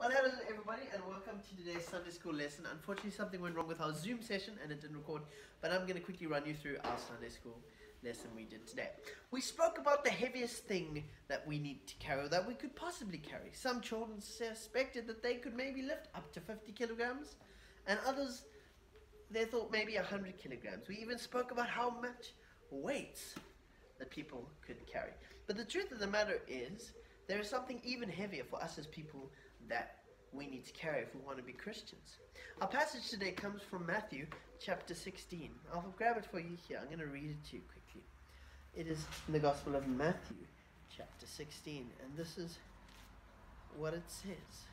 Well, hello everybody, and welcome to today's Sunday school lesson. Unfortunately, something went wrong with our Zoom session and it didn't record, but I'm going to quickly run you through our Sunday school lesson we did today. We spoke about the heaviest thing that we need to carry, that we could possibly carry. Some children suspected that they could maybe lift up to 50 kilograms, and others they thought maybe 100 kilograms. We even spoke about how much weights that people could carry. But the truth of the matter is, there is something even heavier for us as people that we need to carry if we want to be Christians. Our passage today comes from Matthew chapter 16. I'll grab it for you here. I'm going to read it to you quickly. It is in the Gospel of Matthew chapter 16, and this is what it says.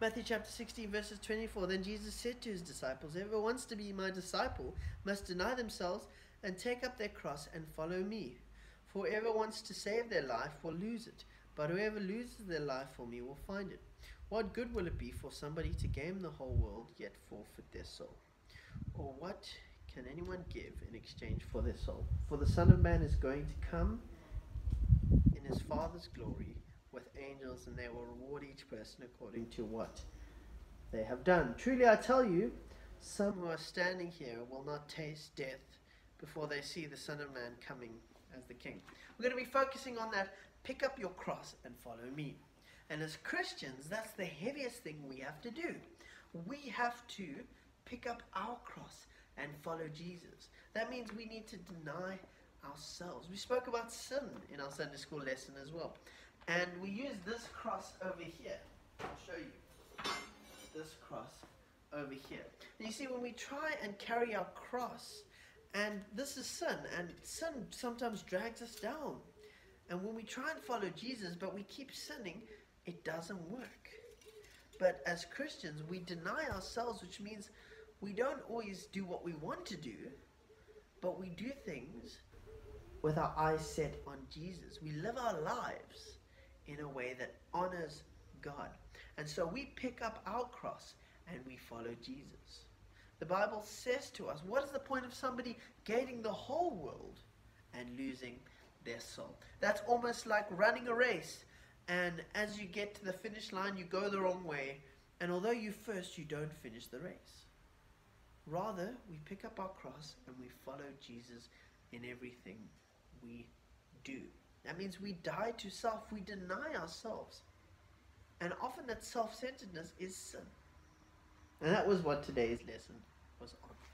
Matthew chapter 16, verses 24. Then Jesus said to his disciples, Whoever wants to be my disciple must deny themselves and take up their cross and follow me. For whoever wants to save their life will lose it, but whoever loses their life for me will find it. What good will it be for somebody to gain the whole world yet forfeit their soul? Or what can anyone give in exchange for their soul? For the Son of Man is going to come in his Father's glory with angels, and they will reward each person according to what they have done. Truly, I tell you, some who are standing here will not taste death before they see the Son of Man coming as the King. We're going to be focusing on that. Pick up your cross and follow me. And as Christians, that's the heaviest thing we have to do. We have to pick up our cross and follow Jesus. That means we need to deny ourselves. We spoke about sin in our Sunday school lesson as well. And we use this cross over here. I'll show you. This cross over here. And you see, when we try and carry our cross, and this is sin, and sin sometimes drags us down. And when we try and follow Jesus, but we keep sinning, it doesn't work. But as Christians, we deny ourselves, which means we don't always do what we want to do, but we do things with our eyes set on Jesus. We live our lives in a way that honors God. And so we pick up our cross and we follow Jesus. The Bible says to us, what is the point of somebody gaining the whole world and losing their soul? That's almost like running a race. And as you get to the finish line, you go the wrong way. And although you first, you don't finish the race. Rather, we pick up our cross and we follow Jesus in everything we do. That means we die to self, we deny ourselves. And often that self centeredness is sin. And that was what today's lesson was on.